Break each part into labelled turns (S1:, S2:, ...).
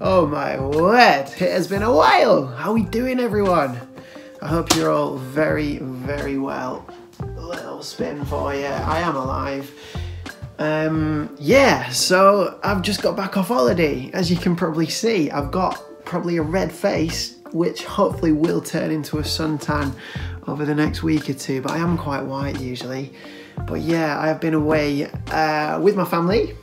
S1: Oh my word, it has been a while. How are we doing, everyone? I hope you're all very, very well. A little spin for you. I am alive. Um, yeah, so I've just got back off holiday. As you can probably see, I've got probably a red face, which hopefully will turn into a suntan over the next week or two, but I am quite white usually. But yeah, I've been away uh, with my family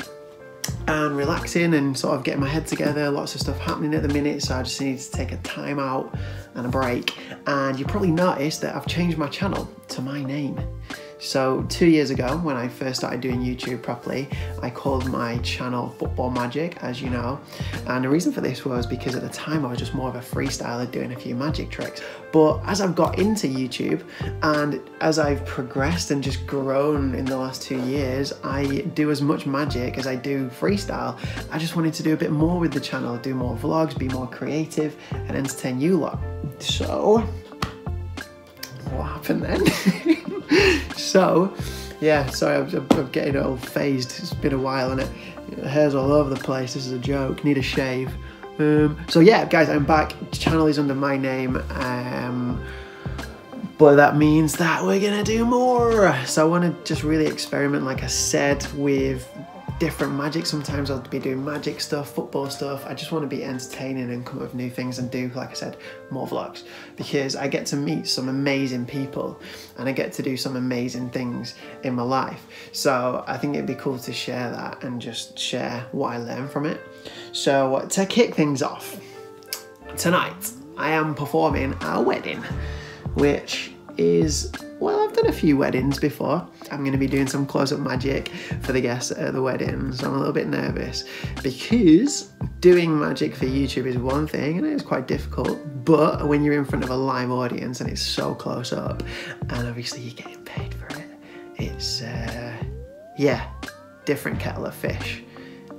S1: and relaxing and sort of getting my head together. Lots of stuff happening at the minute, so I just need to take a time out and a break. And you probably noticed that I've changed my channel to my name. So two years ago, when I first started doing YouTube properly, I called my channel Football Magic, as you know. And the reason for this was because at the time I was just more of a freestyler doing a few magic tricks. But as I've got into YouTube and as I've progressed and just grown in the last two years, I do as much magic as I do freestyle. I just wanted to do a bit more with the channel, do more vlogs, be more creative and entertain you lot. So what happened then? so, yeah, sorry, I'm, I'm, getting all fazed. It's been a while, and it, hair's all over the place. This is a joke. Need a shave. Um, so yeah, guys, I'm back. Channel is under my name. Um, but that means that we're gonna do more. So I want to just really experiment, like I said, with different magic. Sometimes I'll be doing magic stuff, football stuff. I just want to be entertaining and come up with new things and do, like I said, more vlogs because I get to meet some amazing people and I get to do some amazing things in my life. So I think it'd be cool to share that and just share what I learn from it. So to kick things off, tonight I am performing a wedding, which is well, done a few weddings before. I'm going to be doing some close-up magic for the guests at the wedding, so I'm a little bit nervous because doing magic for YouTube is one thing and it's quite difficult, but when you're in front of a live audience and it's so close up, and obviously you're getting paid for it, it's uh, yeah, different kettle of fish,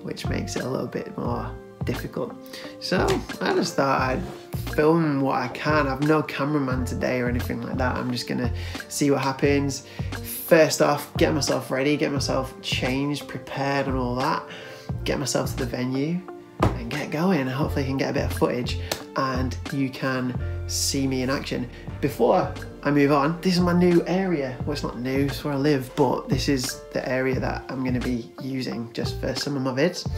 S1: which makes it a little bit more difficult. So I just thought I'd film what I can. I've no cameraman today or anything like that. I'm just gonna see what happens. First off, get myself ready, get myself changed, prepared and all that. Get myself to the venue and get going. Hopefully I can get a bit of footage and you can see me in action. Before I move on, this is my new area. Well, it's not new, it's where I live, but this is the area that I'm gonna be using just for some of my vids.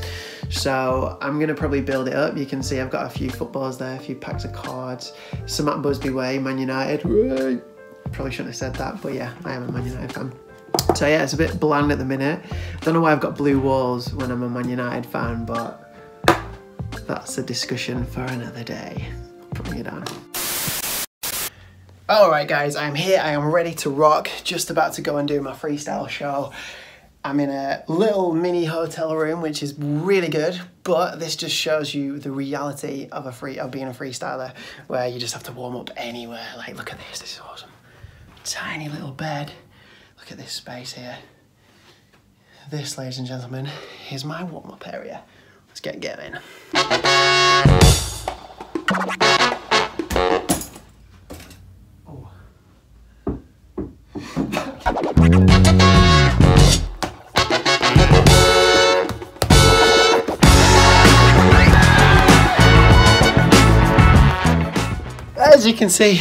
S1: So I'm gonna probably build it up. You can see I've got a few footballs there, a few packs of cards, Sir Matt Busby Way, Man United. Probably shouldn't have said that, but yeah, I am a Man United fan. So yeah, it's a bit bland at the minute. Don't know why I've got blue walls when I'm a Man United fan, but that's a discussion for another day. Putting it on. Alright guys, I'm here, I am ready to rock, just about to go and do my freestyle show. I'm in a little mini hotel room, which is really good, but this just shows you the reality of a free of being a freestyler, where you just have to warm up anywhere. Like, look at this, this is awesome. Tiny little bed. Look at this space here. This, ladies and gentlemen, is my warm-up area. Let's get going. As you can see,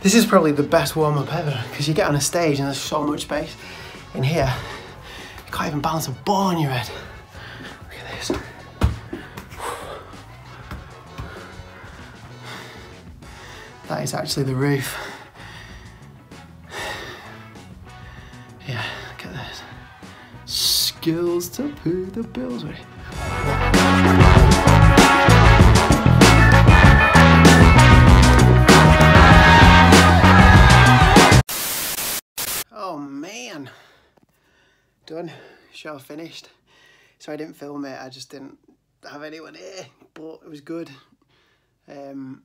S1: this is probably the best warm-up ever because you get on a stage and there's so much space in here. You can't even balance a ball on your head. Look at this. That is actually the roof. Yeah, look at this. Skills to pay the bills with. Done, show finished. So I didn't film it, I just didn't have anyone here, but it was good. Um,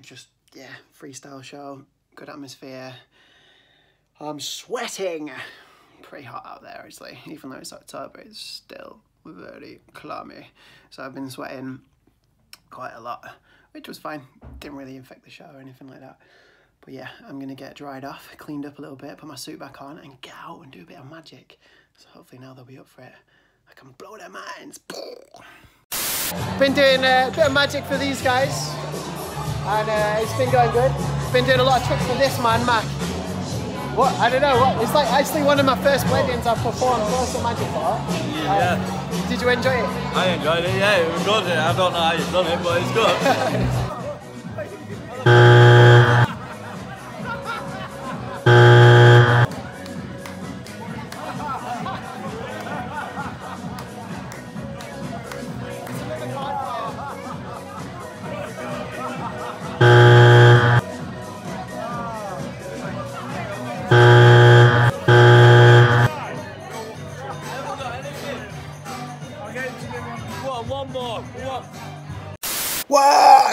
S1: just, yeah, freestyle show, good atmosphere. I'm sweating. Pretty hot out there, actually. Even though it's October, it's still very clammy. So I've been sweating quite a lot, which was fine. Didn't really infect the show or anything like that. But yeah, I'm gonna get dried off, cleaned up a little bit, put my suit back on and get out and do a bit of magic. So hopefully now they'll be up for it. I can blow their minds. Been doing a bit of magic for these guys, and uh, it's been going good. Been doing a lot of tricks for this man, Mac. What? I don't know. What? It's like actually one of my first weddings I've performed Close Magic for.
S2: Yeah.
S1: Uh, did you enjoy it?
S2: I enjoyed it, yeah, it was good. I don't know how you've done it, but it's good.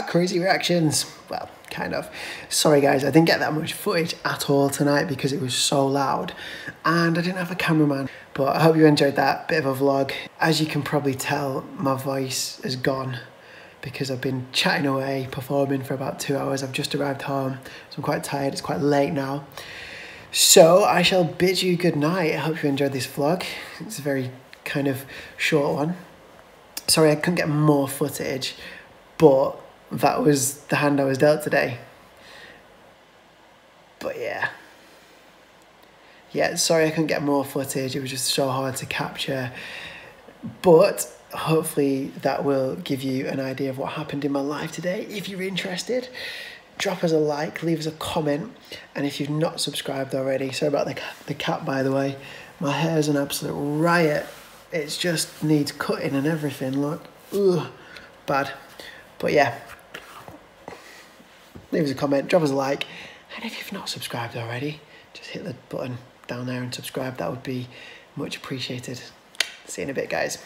S1: crazy reactions. Well, kind of. Sorry guys, I didn't get that much footage at all tonight because it was so loud and I didn't have a cameraman. But I hope you enjoyed that bit of a vlog. As you can probably tell, my voice is gone because I've been chatting away, performing for about two hours. I've just arrived home, so I'm quite tired. It's quite late now. So I shall bid you good night. I hope you enjoyed this vlog. It's a very kind of short one. Sorry I couldn't get more footage, but that was the hand I was dealt today. But yeah. Yeah, sorry I couldn't get more footage. It was just so hard to capture. But hopefully that will give you an idea of what happened in my life today. If you're interested, drop us a like, leave us a comment, and if you've not subscribed already, sorry about the the cat by the way, my hair is an absolute riot. It just needs cutting and everything. Look, ugh, bad. But yeah, leave us a comment, drop us a like, and if you've not subscribed already, just hit the button down there and subscribe. That would be much appreciated. See you in a bit, guys.